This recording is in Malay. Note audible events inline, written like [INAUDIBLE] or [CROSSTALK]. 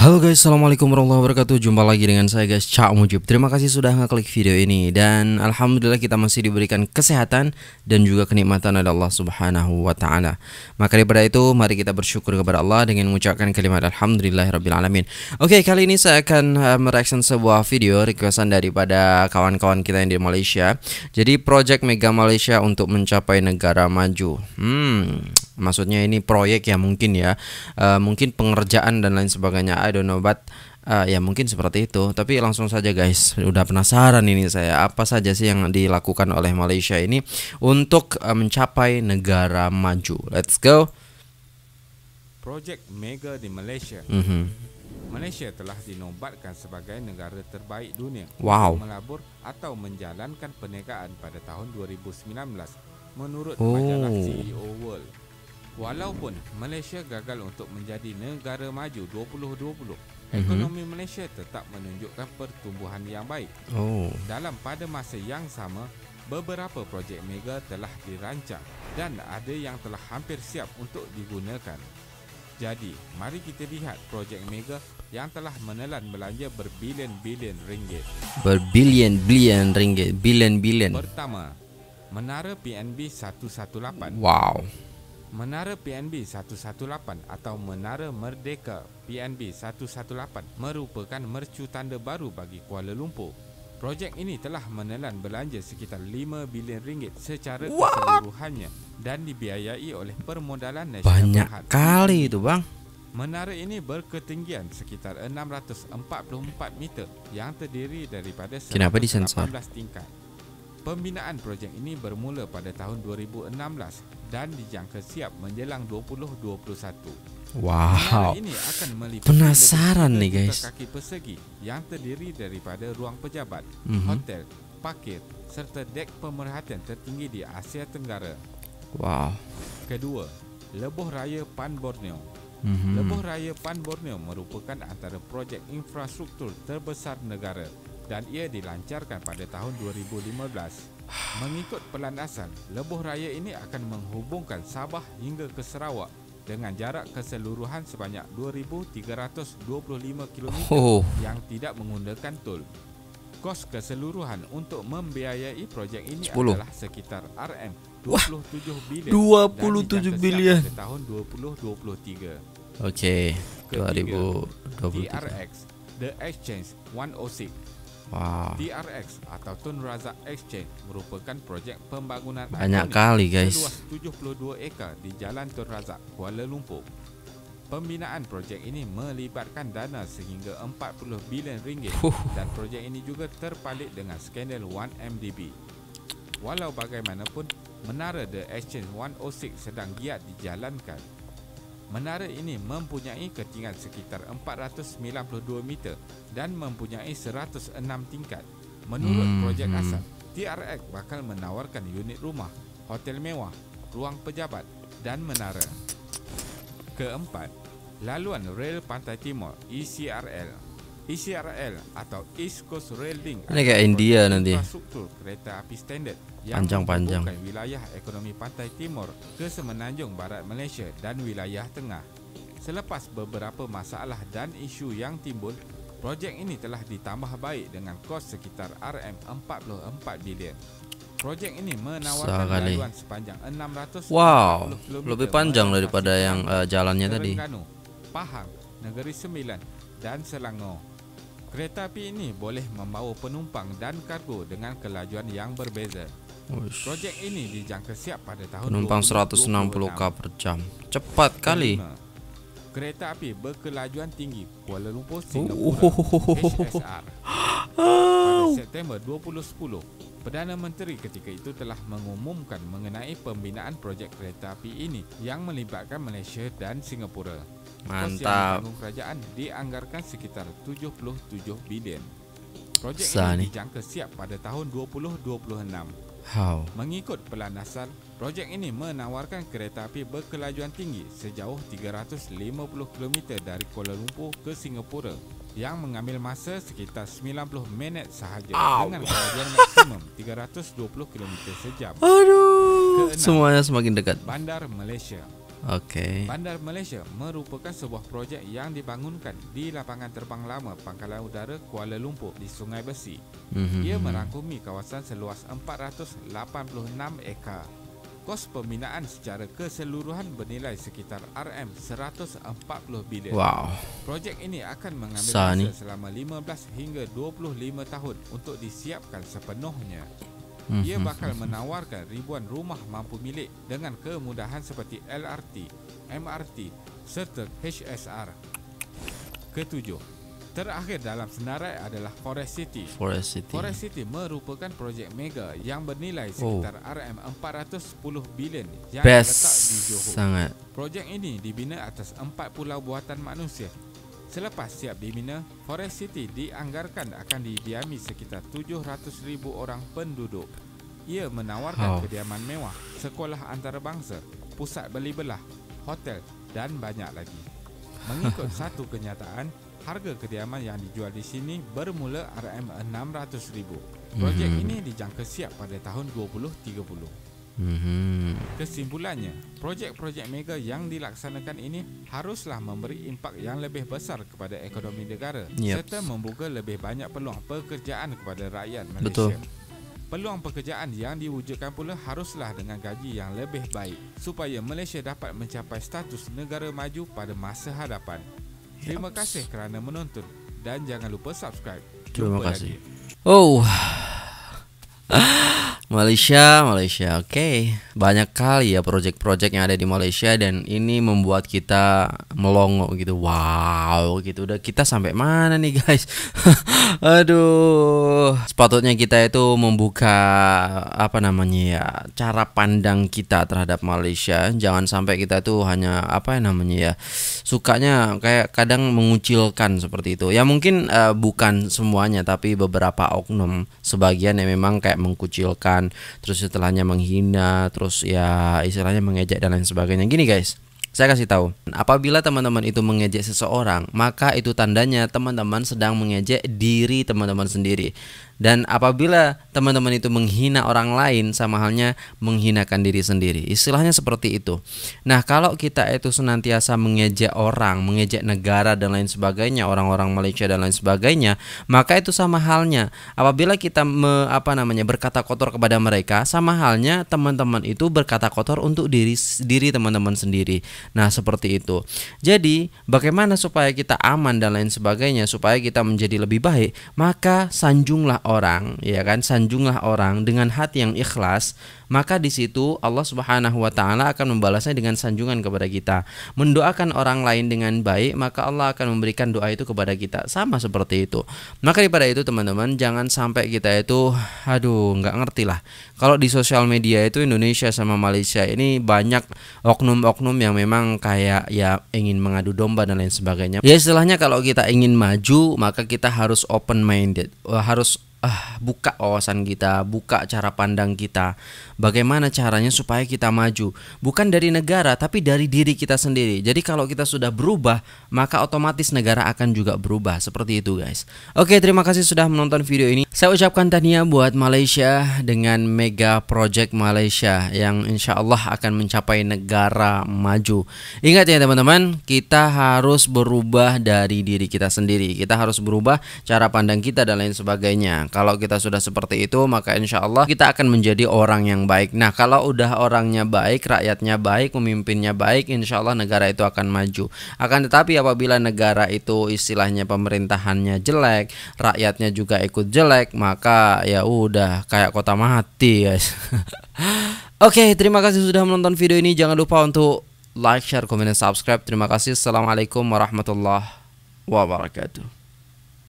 Halo guys, Assalamualaikum warahmatullahi wabarakatuh. Jumpa lagi dengan saya guys, Cak Mujib. Terima kasih sudah ngeklik video ini. Dan Alhamdulillah kita masih diberikan kesehatan Dan juga kenikmatan oleh Allah subhanahu wa ta'ala. Maka daripada itu, mari kita bersyukur kepada Allah Dengan mengucapkan kalimat Alhamdulillahirrabbilalamin. Oke, kali ini saya akan uh, mereaction sebuah video Requestan daripada kawan-kawan kita yang di Malaysia. Jadi Project Mega Malaysia untuk mencapai negara maju. Hmm, maksudnya ini proyek ya mungkin ya. Uh, Mungkin pengerjaan dan lain sebagainya I don't know but uh, ya mungkin seperti itu tapi langsung saja guys udah penasaran ini saya apa saja sih yang dilakukan oleh Malaysia ini untuk uh, mencapai negara maju let's go Projek Mega di Malaysia. mm -hmm. Malaysia telah dinobatkan sebagai negara terbaik dunia Wow. untuk melabur atau menjalankan perniagaan pada tahun 2019 menurut Oh. majalah CEO World. Walaupun Malaysia gagal untuk menjadi negara maju 2020, ekonomi Malaysia tetap menunjukkan pertumbuhan yang baik. oh Dalam pada masa yang sama, beberapa projek mega telah dirancang dan ada yang telah hampir siap untuk digunakan. Jadi, mari kita lihat projek mega yang telah menelan belanja berbilion-bilion ringgit. berbilion-bilion ringgit bilion-bilion Pertama, Menara PNB 118. wow Menara PNB 118 atau Menara Merdeka PNB 118 merupakan mercu tanda baru bagi Kuala Lumpur. Projek ini telah menelan belanja sekitar 5 bilion ringgit secara What? keseluruhannya dan dibiayai oleh permodalan nasional banyak Berhad. kali itu bang Menara ini berketinggian sekitar 644 meter yang terdiri daripada Kenapa disensor? 118 tingkat. Pembinaan projek ini bermula pada tahun 2016 dan dijangka siap menjelang 2021. wow ini akan Penasaran nih, guys. kaki persegi yang terdiri daripada ruang pejabat, Mhm. hotel, parkir serta dek pemerhatian tertinggi di Asia Tenggara. wow Kedua, Lebuh Raya Pan Borneo. Mhm. Lebuh Raya Pan Borneo merupakan antara projek infrastruktur terbesar negara dan ia dilancarkan pada tahun 2015. Mengikut pelan asal, Lebuh Raya ini akan menghubungkan Sabah hingga ke Sarawak dengan jarak keseluruhan sebanyak 2325 km oh yang tidak menggunakan tol. Kos keseluruhan untuk membiayai projek ini 10. adalah sekitar RM 27 bilion 27 dan dijangka siap bilion. pada tahun 2023. oke Ketiga, 2023 TRX The Exchange 106 wow TRX atau Tun Razak Exchange merupakan projek pembangunan banyak kali guys seluas 72 ekar di Jalan Tun Razak, Kuala Lumpur. Pembinaan projek ini melibatkan dana sehingga 40 bilion ringgit Huh. dan projek ini juga terpalit dengan skandal 1MDB. Walau bagaimanapun, Menara The Exchange 106 sedang giat dijalankan. Menara ini mempunyai ketinggian sekitar 492 meter dan mempunyai 106 tingkat. Menurut Hmm, projek hmm. asal, TRX bakal menawarkan unit rumah, hotel mewah, ruang pejabat dan menara. Keempat, laluan rel Pantai Timur ECRL. ECRL atau East Coast Rail Link Ini kayak India nanti. Infrastruktur kereta api standard yang Panjang-panjang. menghubungkan wilayah ekonomi Pantai Timur ke semenanjung barat Malaysia dan wilayah tengah. Selepas beberapa masalah dan isu yang timbul, projek ini telah ditambah baik dengan kos sekitar RM44 bilion. Projek ini menawarkan Sekali. laluan sepanjang 600 Wow, lebih panjang daripada yang uh, jalannya tadi. Terengganu, Pahang, Negeri Sembilan dan Selangor. Kereta api ini boleh membawa penumpang dan kargo dengan kelajuan yang berbeza. Uish. Projek ini dijangka siap pada tahun Penumpang 160 k per jam. Cepat kali. Kereta api berkelajuan tinggi Kuala Lumpur Oh, Singapura HSR. Pada [LAUGHS] September 2010, Perdana Menteri ketika itu telah mengumumkan mengenai pembinaan projek kereta api ini yang melibatkan Malaysia dan Singapura. Kos yang Mantap. ditanggung kerajaan dianggarkan sekitar 77 bilion. Projek Besar ini ni. dijangka siap pada tahun 2026. How? Mengikut pelan asal, projek ini menawarkan kereta api berkelajuan tinggi sejauh 350 km dari Kuala Lumpur ke Singapura yang mengambil masa sekitar 90 minit sahaja Au. dengan kelajuan maksimum 320 km sejam. Aduh, Keenam. semuanya semakin dekat. Bandar Malaysia Oke. Bandar Malaysia merupakan sebuah projek yang dibangunkan di lapangan terbang lama Pangkalan Udara Kuala Lumpur di Sungai Besi. Mhm. Ia merangkumi kawasan seluas 486 ekar. Kos pembinaan secara keseluruhan bernilai sekitar RM140 bilion. Wow. Projek ini akan mengambil masa ni. selama 15 hingga 25 tahun untuk disiapkan sepenuhnya. Mhm. Ia bakal menawarkan ribuan rumah mampu milik dengan kemudahan seperti LRT, MRT serta HSR. Ketujuh, terakhir dalam senarai adalah Forest City. Forest City. Forest City merupakan projek mega yang bernilai Oh. sekitar RM410 bilion yang Best terletak di Johor. sangat. Projek ini dibina atas empat pulau buatan manusia. Selepas siap dibina, Forest City dianggarkan akan didiami sekitar 700,000 orang penduduk. Ia menawarkan Wow. kediaman mewah, sekolah antarabangsa, pusat beli belah, hotel dan banyak lagi. Mengikut [LAUGHS] satu kenyataan, harga kediaman yang dijual di sini bermula RM600,000. Projek Mhm. ini dijangka siap pada tahun 2030. Mhm. Kesimpulannya, projek-projek mega yang dilaksanakan ini haruslah memberi impak yang lebih besar kepada ekonomi negara Yep. serta membuka lebih banyak peluang pekerjaan kepada rakyat Malaysia. Betul. Peluang pekerjaan yang diwujudkan pula haruslah dengan gaji yang lebih baik supaya Malaysia dapat mencapai status negara maju pada masa hadapan. Terima kasih kerana menonton dan jangan lupa subscribe. Terima kasih. lagi. Oh. Malaysia, Malaysia. Oke, banyak kali ya project-project yang ada di Malaysia dan ini membuat kita melongo gitu. Wow, gitu. Udah kita sampai mana nih, guys? [LAUGHS] Aduh. Sepatutnya kita itu membuka apa namanya ya, cara pandang kita terhadap Malaysia. Jangan sampai kita tuh hanya apa ya namanya ya, sukanya kayak kadang mengucilkan seperti itu. Ya mungkin eh, bukan semuanya tapi beberapa oknum sebagian yang memang kayak mengkucilkan terus setelahnya menghina terus ya istilahnya mengejek dan lain sebagainya. Gini guys saya kasih tahu apabila teman-teman itu mengejek seseorang maka itu tandanya teman-teman sedang mengejek diri teman-teman sendiri dan apabila teman-teman itu menghina orang lain sama halnya menghinakan diri sendiri. Istilahnya seperti itu. Nah kalau kita itu senantiasa mengejek orang mengejek negara dan lain sebagainya orang-orang Malaysia dan lain sebagainya maka itu sama halnya. Apabila kita me, apa namanya berkata kotor kepada mereka sama halnya teman-teman itu berkata kotor untuk diri diri teman-teman sendiri. Nah seperti itu. Jadi bagaimana supaya kita aman dan lain sebagainya supaya kita menjadi lebih baik maka sanjunglah orang ya kan sanjunglah orang dengan hati yang ikhlas maka di situ Allah Subhanahu wa taala akan membalasnya dengan sanjungan kepada kita. Mendoakan orang lain dengan baik, maka Allah akan memberikan doa itu kepada kita. Sama seperti itu. Maka daripada itu teman-teman, jangan sampai kita itu aduh, nggak ngerti lah. Kalau di sosial media itu Indonesia sama Malaysia ini banyak oknum-oknum yang memang kayak ya ingin mengadu domba dan lain sebagainya. Ya istilahnya kalau kita ingin maju, maka kita harus open minded. Harus ah buka wawasan kita, buka cara pandang kita. Bagaimana caranya supaya kita maju? Bukan dari negara, tapi dari diri kita sendiri. Jadi kalau kita sudah berubah, maka otomatis negara akan juga berubah. Seperti itu, guys. Oke, terima kasih sudah menonton video ini. Saya ucapkan tahniah buat Malaysia dengan mega project Malaysia yang insya Allah akan mencapai negara maju. Ingat ya teman-teman, kita harus berubah dari diri kita sendiri. Kita harus berubah cara pandang kita dan lain sebagainya. Kalau kita sudah seperti itu, maka insya Allah kita akan menjadi orang yang baik. Nah, kalau udah orangnya baik, rakyatnya baik, pemimpinnya baik, insya Allah negara itu akan maju. Akan tetapi apabila negara itu istilahnya pemerintahannya jelek, rakyatnya juga ikut jelek, maka ya udah kayak kota mati, guys. [LAUGHS] Oke, terima kasih sudah menonton video ini. Jangan lupa untuk like, share, komen, dan subscribe. Terima kasih. Assalamualaikum warahmatullahi wabarakatuh.